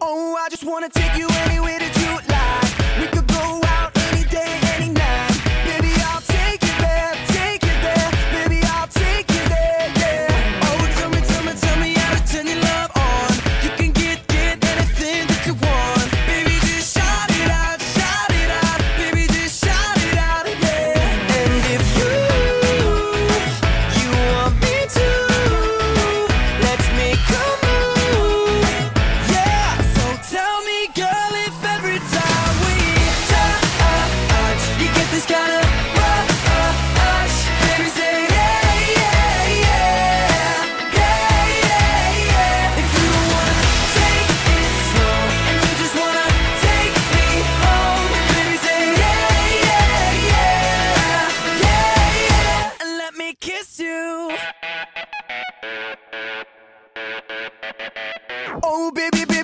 Oh, I just wanna take you anywhere Oh, baby, baby.